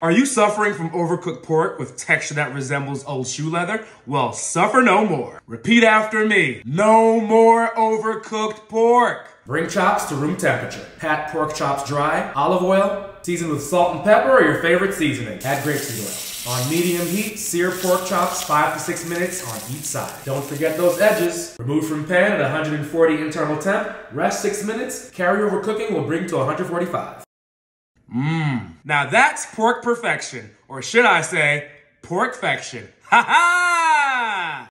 Are you suffering from overcooked pork with texture that resembles old shoe leather? Well, suffer no more. Repeat after me. No more overcooked pork. Bring chops to room temperature. Pat pork chops dry, olive oil, season with salt and pepper or your favorite seasoning. Add grapeseed oil. On medium heat, sear pork chops 5 to 6 minutes on each side. Don't forget those edges. Remove from pan at 140 internal temp, rest 6 minutes. Carryover cooking will bring to 145. Mmm. Now that's pork perfection, or should I say, porkfection. Ha ha!